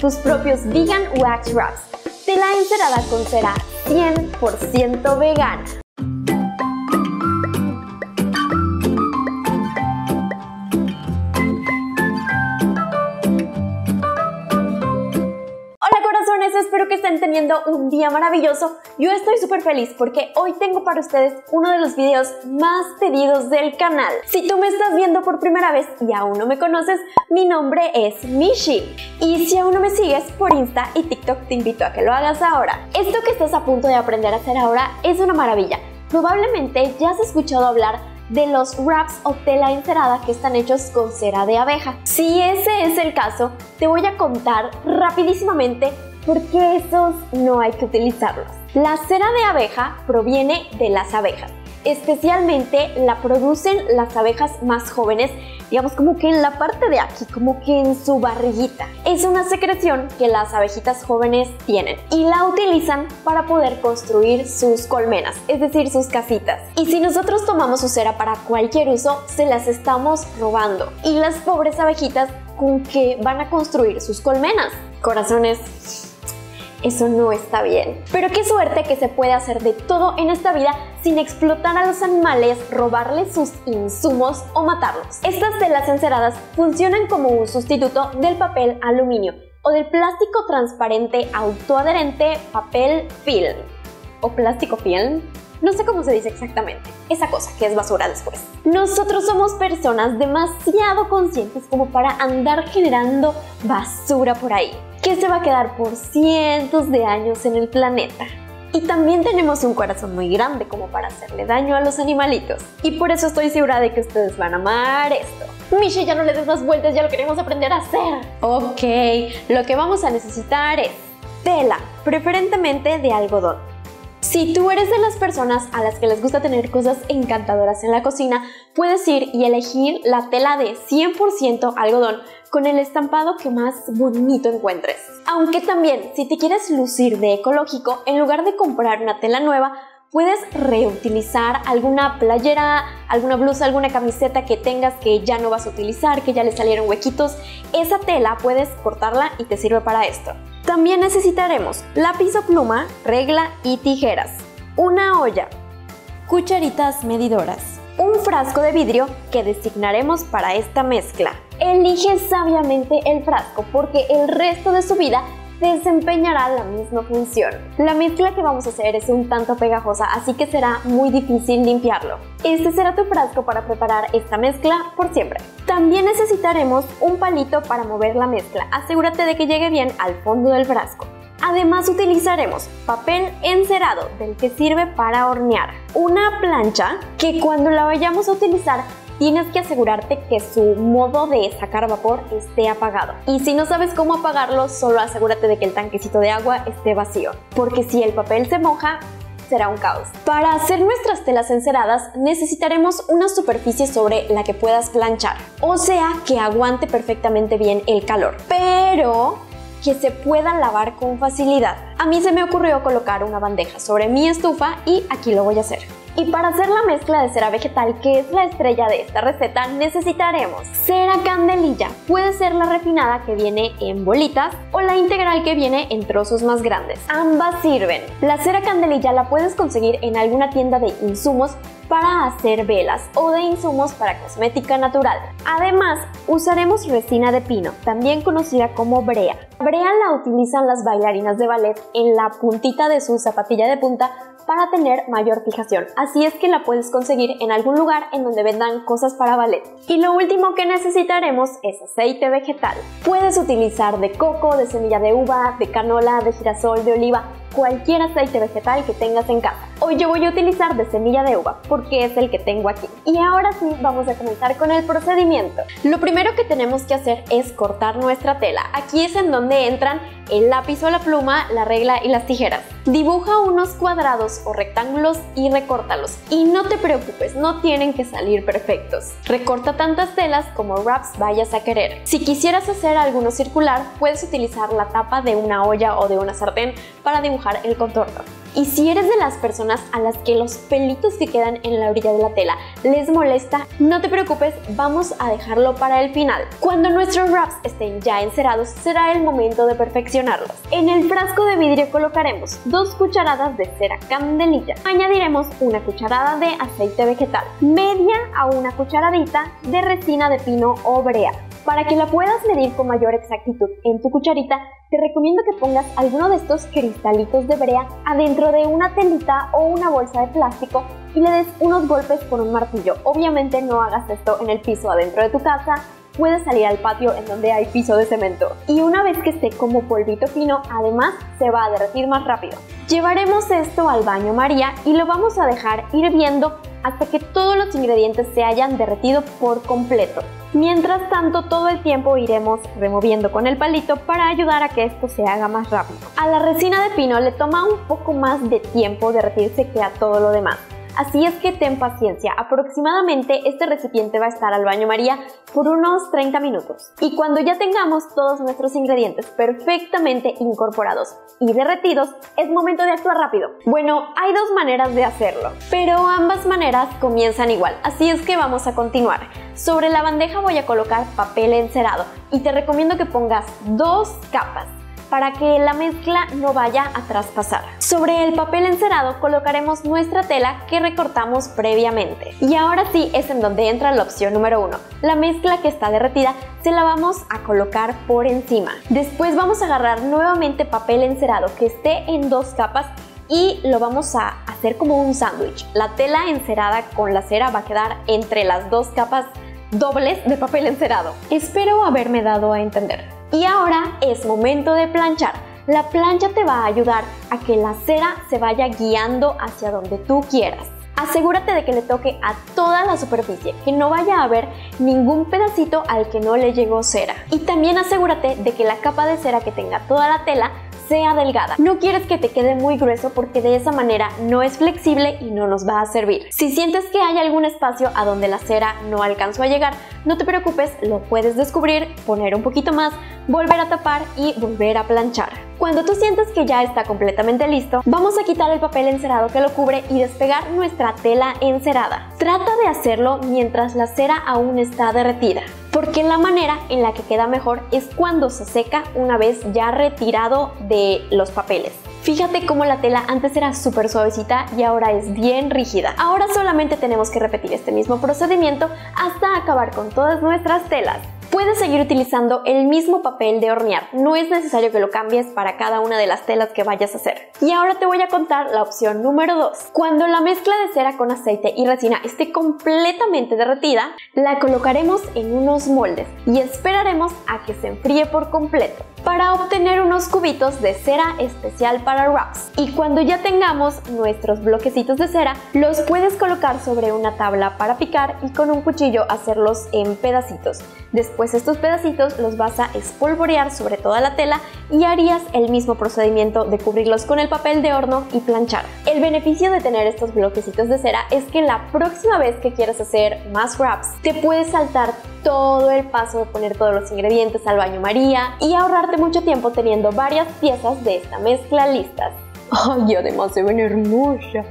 tus propios vegan wax wraps. Tela encerada con cera 100% vegana. Que estén teniendo un día maravilloso. Yo estoy súper feliz porque hoy tengo para ustedes uno de los videos más pedidos del canal. Si tú me estás viendo por primera vez y aún no me conoces, mi nombre es Mishi. Y si aún no me sigues por Insta y TikTok, te invito a que lo hagas ahora. Esto que estás a punto de aprender a hacer ahora es una maravilla. Probablemente ya has escuchado hablar de los wraps o tela encerada que están hechos con cera de abeja. Si ese es el caso, te voy a contar rapidísimamente porque esos no hay que utilizarlos. La cera de abeja proviene de las abejas. Especialmente la producen las abejas más jóvenes, digamos como que en la parte de aquí, como que en su barriguita. Es una secreción que las abejitas jóvenes tienen y la utilizan para poder construir sus colmenas, es decir, sus casitas. Y si nosotros tomamos su cera para cualquier uso, se las estamos robando. Y las pobres abejitas, ¿con qué van a construir sus colmenas? Corazones eso no está bien. Pero qué suerte que se puede hacer de todo en esta vida sin explotar a los animales, robarles sus insumos o matarlos. Estas telas enceradas funcionan como un sustituto del papel aluminio o del plástico transparente autoadherente papel film o plástico film. No sé cómo se dice exactamente, esa cosa que es basura después. Nosotros somos personas demasiado conscientes como para andar generando basura por ahí que se va a quedar por cientos de años en el planeta. Y también tenemos un corazón muy grande como para hacerle daño a los animalitos. Y por eso estoy segura de que ustedes van a amar esto. Miche, ya no le des más vueltas, ya lo queremos aprender a hacer. Ok, lo que vamos a necesitar es tela, preferentemente de algodón. Si tú eres de las personas a las que les gusta tener cosas encantadoras en la cocina, puedes ir y elegir la tela de 100% algodón con el estampado que más bonito encuentres. Aunque también, si te quieres lucir de ecológico, en lugar de comprar una tela nueva, puedes reutilizar alguna playera, alguna blusa, alguna camiseta que tengas que ya no vas a utilizar, que ya le salieron huequitos. Esa tela puedes cortarla y te sirve para esto. También necesitaremos lápiz o pluma, regla y tijeras, una olla, cucharitas medidoras, un frasco de vidrio que designaremos para esta mezcla. Elige sabiamente el frasco porque el resto de su vida desempeñará la misma función. La mezcla que vamos a hacer es un tanto pegajosa, así que será muy difícil limpiarlo. Este será tu frasco para preparar esta mezcla por siempre. También necesitaremos un palito para mover la mezcla. Asegúrate de que llegue bien al fondo del frasco. Además utilizaremos papel encerado del que sirve para hornear, una plancha que cuando la vayamos a utilizar tienes que asegurarte que su modo de sacar vapor esté apagado. Y si no sabes cómo apagarlo, solo asegúrate de que el tanquecito de agua esté vacío, porque si el papel se moja, será un caos. Para hacer nuestras telas enceradas necesitaremos una superficie sobre la que puedas planchar, o sea que aguante perfectamente bien el calor, pero que se pueda lavar con facilidad. A mí se me ocurrió colocar una bandeja sobre mi estufa y aquí lo voy a hacer. Y para hacer la mezcla de cera vegetal, que es la estrella de esta receta, necesitaremos cera candelilla. Puede ser la refinada que viene en bolitas o la integral que viene en trozos más grandes. Ambas sirven. La cera candelilla la puedes conseguir en alguna tienda de insumos para hacer velas o de insumos para cosmética natural. Además, usaremos resina de pino, también conocida como brea. Brea la utilizan las bailarinas de ballet en la puntita de su zapatilla de punta para tener mayor fijación, así es que la puedes conseguir en algún lugar en donde vendan cosas para ballet. Y lo último que necesitaremos es aceite vegetal. Puedes utilizar de coco, de semilla de uva, de canola, de girasol, de oliva, cualquier aceite vegetal que tengas en casa. Hoy yo voy a utilizar de semilla de uva porque es el que tengo aquí. Y ahora sí, vamos a comenzar con el procedimiento. Lo primero que tenemos que hacer es cortar nuestra tela. Aquí es en donde entran el lápiz o la pluma, la regla y las tijeras. Dibuja unos cuadrados o rectángulos y recórtalos. Y no te preocupes, no tienen que salir perfectos. Recorta tantas telas como wraps vayas a querer. Si quisieras hacer alguno circular, puedes utilizar la tapa de una olla o de una sartén para dibujar el contorno. Y si eres de las personas a las que los pelitos que quedan en la orilla de la tela les molesta, no te preocupes, vamos a dejarlo para el final. Cuando nuestros wraps estén ya encerados, será el momento de perfeccionarlos. En el frasco de vidrio colocaremos dos cucharadas de cera candelilla. Añadiremos una cucharada de aceite vegetal, media a una cucharadita de resina de pino o brea. Para que la puedas medir con mayor exactitud en tu cucharita, te recomiendo que pongas alguno de estos cristalitos de brea adentro de una telita o una bolsa de plástico y le des unos golpes con un martillo. Obviamente no hagas esto en el piso adentro de tu casa, puedes salir al patio en donde hay piso de cemento. Y una vez que esté como polvito fino, además se va a derretir más rápido. Llevaremos esto al baño María y lo vamos a dejar hirviendo hasta que todos los ingredientes se hayan derretido por completo. Mientras tanto, todo el tiempo iremos removiendo con el palito para ayudar a que esto se haga más rápido. A la resina de pino le toma un poco más de tiempo derretirse que a todo lo demás. Así es que ten paciencia, aproximadamente este recipiente va a estar al baño María por unos 30 minutos. Y cuando ya tengamos todos nuestros ingredientes perfectamente incorporados y derretidos, es momento de actuar rápido. Bueno, hay dos maneras de hacerlo, pero ambas maneras comienzan igual, así es que vamos a continuar. Sobre la bandeja voy a colocar papel encerado y te recomiendo que pongas dos capas para que la mezcla no vaya a traspasar. Sobre el papel encerado colocaremos nuestra tela que recortamos previamente. Y ahora sí es en donde entra la opción número uno. La mezcla que está derretida se la vamos a colocar por encima. Después vamos a agarrar nuevamente papel encerado que esté en dos capas y lo vamos a hacer como un sándwich. La tela encerada con la cera va a quedar entre las dos capas dobles de papel encerado. Espero haberme dado a entender. Y ahora es momento de planchar. La plancha te va a ayudar a que la cera se vaya guiando hacia donde tú quieras. Asegúrate de que le toque a toda la superficie, que no vaya a haber ningún pedacito al que no le llegó cera. Y también asegúrate de que la capa de cera que tenga toda la tela sea delgada. No quieres que te quede muy grueso porque de esa manera no es flexible y no nos va a servir. Si sientes que hay algún espacio a donde la cera no alcanzó a llegar, no te preocupes, lo puedes descubrir, poner un poquito más, volver a tapar y volver a planchar. Cuando tú sientes que ya está completamente listo, vamos a quitar el papel encerado que lo cubre y despegar nuestra tela encerada. Trata de hacerlo mientras la cera aún está derretida porque la manera en la que queda mejor es cuando se seca una vez ya retirado de los papeles. Fíjate cómo la tela antes era súper suavecita y ahora es bien rígida. Ahora solamente tenemos que repetir este mismo procedimiento hasta acabar con todas nuestras telas. Puedes seguir utilizando el mismo papel de hornear, no es necesario que lo cambies para cada una de las telas que vayas a hacer. Y ahora te voy a contar la opción número 2. Cuando la mezcla de cera con aceite y resina esté completamente derretida, la colocaremos en unos moldes y esperaremos a que se enfríe por completo para obtener unos cubitos de cera especial para wraps. Y cuando ya tengamos nuestros bloquecitos de cera, los puedes colocar sobre una tabla para picar y con un cuchillo hacerlos en pedacitos. Después estos pedacitos los vas a espolvorear sobre toda la tela y harías el mismo procedimiento de cubrirlos con el papel de horno y planchar. El beneficio de tener estos bloquecitos de cera es que la próxima vez que quieras hacer más wraps, te puedes saltar todo el paso de poner todos los ingredientes al baño María y ahorrarte mucho tiempo teniendo varias piezas de esta mezcla listas. ¡Ay, además se ven hermosas!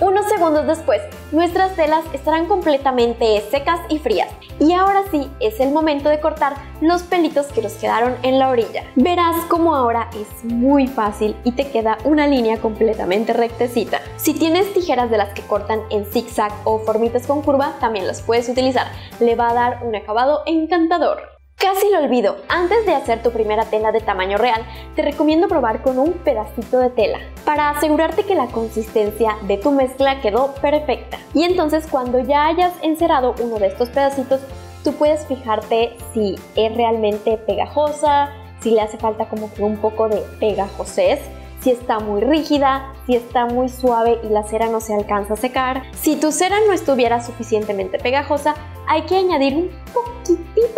Unos segundos después, nuestras telas estarán completamente secas y frías. Y ahora sí, es el momento de cortar los pelitos que nos quedaron en la orilla. Verás como ahora es muy fácil y te queda una línea completamente rectecita. Si tienes tijeras de las que cortan en zigzag o formitas con curva, también las puedes utilizar. Le va a dar un acabado encantador. Casi lo olvido, antes de hacer tu primera tela de tamaño real, te recomiendo probar con un pedacito de tela para asegurarte que la consistencia de tu mezcla quedó perfecta. Y entonces cuando ya hayas encerado uno de estos pedacitos, tú puedes fijarte si es realmente pegajosa, si le hace falta como que un poco de pegajosez, si está muy rígida, si está muy suave y la cera no se alcanza a secar. Si tu cera no estuviera suficientemente pegajosa, hay que añadir un poquitito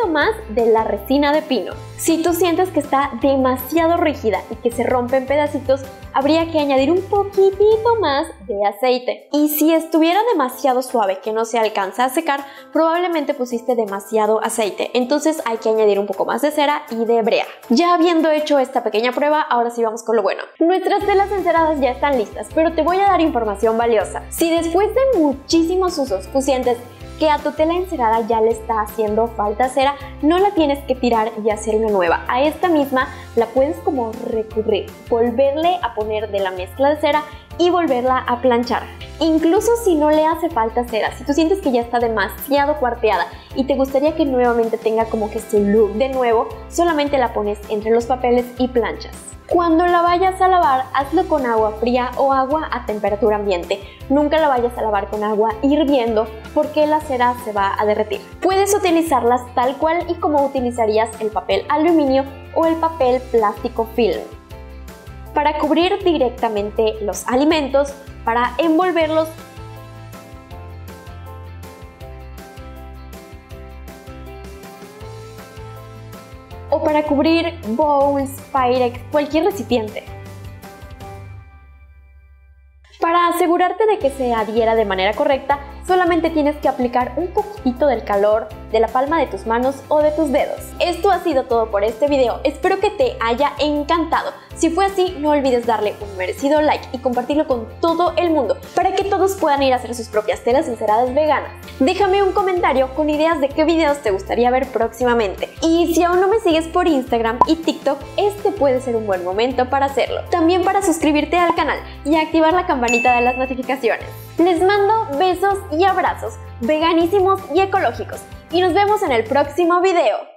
más de la resina de pino. Si tú sientes que está demasiado rígida y que se rompe en pedacitos, habría que añadir un poquitito más de aceite. Y si estuviera demasiado suave que no se alcanza a secar, probablemente pusiste demasiado aceite. Entonces hay que añadir un poco más de cera y de brea. Ya habiendo hecho esta pequeña prueba, ahora sí vamos con lo bueno. Nuestras telas enceradas ya están listas, pero te voy a dar información valiosa. Si después de muchísimos usos tú sientes que a tu tela encerada ya le está haciendo falta cera, no la tienes que tirar y hacer una nueva. A esta misma la puedes como recurrir, volverle a poner de la mezcla de cera y volverla a planchar. Incluso si no le hace falta cera, si tú sientes que ya está demasiado cuarteada y te gustaría que nuevamente tenga como que su look de nuevo, solamente la pones entre los papeles y planchas. Cuando la vayas a lavar, hazlo con agua fría o agua a temperatura ambiente. Nunca la vayas a lavar con agua hirviendo porque la cera se va a derretir. Puedes utilizarlas tal cual y como utilizarías el papel aluminio o el papel plástico film. Para cubrir directamente los alimentos, para envolverlos para cubrir bowls, pyrex, cualquier recipiente. Para asegurarte de que se adhiera de manera correcta, solamente tienes que aplicar un poquito del calor de la palma de tus manos o de tus dedos. Esto ha sido todo por este video, espero que te haya encantado. Si fue así, no olvides darle un merecido like y compartirlo con todo el mundo para que todos puedan ir a hacer sus propias telas enceradas veganas. Déjame un comentario con ideas de qué videos te gustaría ver próximamente. Y si aún no me sigues por Instagram y TikTok, este puede ser un buen momento para hacerlo. También para suscribirte al canal y activar la campanita de las notificaciones. Les mando besos y abrazos veganísimos y ecológicos y nos vemos en el próximo video.